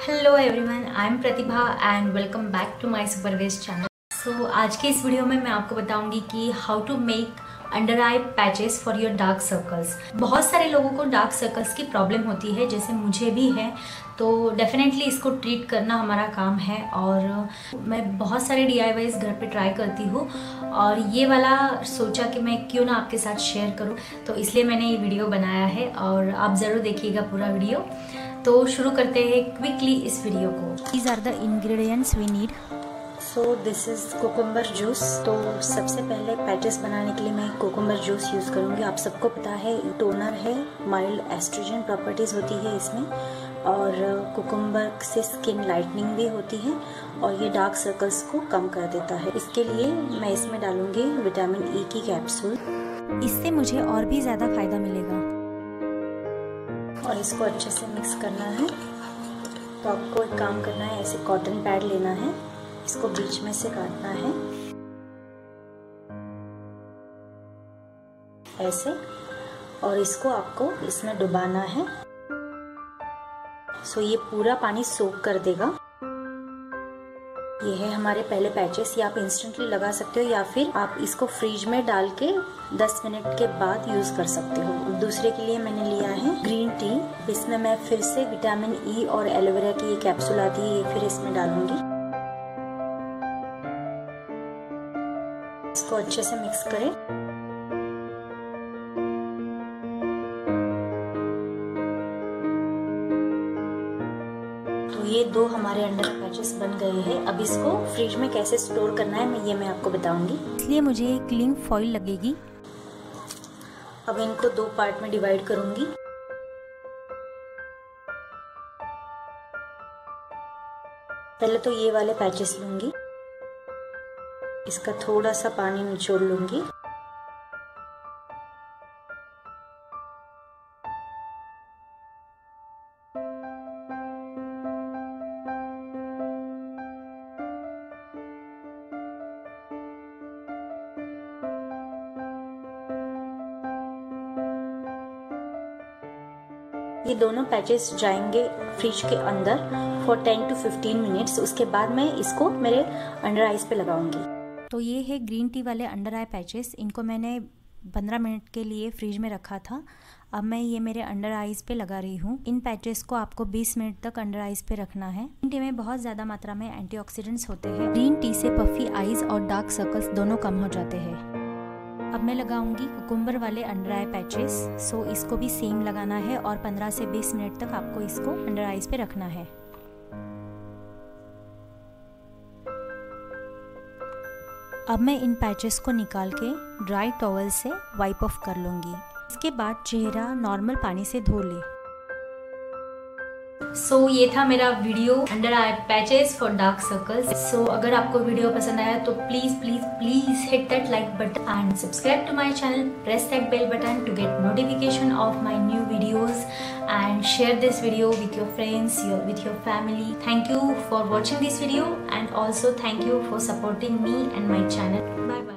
Hello everyone I am Pratibha and welcome back to my superways channel so आज के इस video में मैं आपको बताऊँगी कि how to make under eye patches for your dark circles बहुत सारे लोगों को डार्क सर्कल्स की प्रॉब्लम होती है, जैसे मुझे भी है तो डेफिनेटली इसको ट्रीट करना हमारा काम है और मैं बहुत सारे डी घर पे ट्राई करती हूँ और ये वाला सोचा कि मैं क्यों ना आपके साथ शेयर करूँ तो इसलिए मैंने ये वीडियो बनाया है और आप ज़रूर देखिएगा पूरा वीडियो तो शुरू करते हैं क्विकली इस वीडियो को। These are the ingredients we need so this is cucumber juice तो सबसे पहले पैचेस बनाने के लिए मैं कोकम्बर जूस यूज़ करूँगी। आप सबको पता है टोनर है माइल्ड एस्ट्रोजन प्रॉपर्टीज़ होती है इसमें। और कोकम्बर से स्किन लाइटनिंग भी होती है और ये डार्क सर्कल्स को कम कर देता है। इसके लिए मैं इसमें डालूँगी विटामिन ई e की कैप्सूल इससे मुझे और भी ज़्यादा फ़ायदा मिलेगा। और इसको अच्छे से मिक्स करना है। तो आपको एक काम करना है, ऐसे कॉटन पैड लेना है। इसको बीच में से काटना है। ऐसे। और इसको आपको इसमें डुबाना है। सो ये पूरा पानी सोख कर देगा। ये है हमारे पहले पैचेस। ये आप इंस्टेंटली लगा सकते हो या फिर आप इसको फ्रिज में डाल के 10 मिनट के बाद यूज़ कर सकते हो। दूसरे के लिए मैंने लिया है ग्रीन टी इसमें मैं फिर से विटामिन ई e और एलोवेरा की ये कैप्सूल आती है, ये फिर इसमें डालूँगी। इसको अच्छे से मिक्स करें। तो ये दो हमारे अंडर पैचेस बन गए हैं। अब इसको फ्रिज में कैसे स्टोर करना है मैं ये मैं आपको बताऊँगी। इसलिए मुझे एक क्लिंग फॉइल लगेगी। अब इनको दो पार्ट में डिवाइड करूँगी। पहले तो ये वाले पैचेस लूँगी। इसका थोड़ा सा पानी निचोड़ लूँगी। ये दोनों पैचेस जाएँगे फ्रिज के अंदर फॉर 10 टू 15 मिनट्स उसके बाद मैं इसको मेरे अंडर आईज पे लगाऊँगी। तो ये है ग्रीन टी वाले अंडर आई पैचेस इनको मैंने 15 मिनट के लिए फ्रिज में रखा था। अब मैं ये मेरे अंडर आइज़ पे लगा रही हूँ। इन पैचेस को आपको 20 मिनट तक अंडर आइज़ पे रखना है। ग्रीन टी में बहुत ज़्यादा मात्रा में एंटीऑक्सीडेंट्स होते हैं। ग्रीन टी से पफी आईज और डार्क सर्कल्स दोनों कम हो जाते हैं। अब मैं लगाऊँगी कुकुम्बर वाले अंडर आई पैचेस सो इसको भी सेम लगाना है और 15 से 20 मिनट तक आपको इसको अंडर आईज पे रखना है। अब मैं इन पैचेस को निकाल के ड्राई टॉवल से वाइप ऑफ़ कर लूँगी। इसके बाद चेहरा नॉर्मल पानी से धो ले। सो so, ये था मेरा video under eye patches for dark circles so अगर आपको वीडियो पसंद आया तो please please please hit that like button and subscribe to my channel press that bell button to get notification of my new videos and share this video with your friends your with your family thank you for watching this video and also thank you for supporting me and my channel bye bye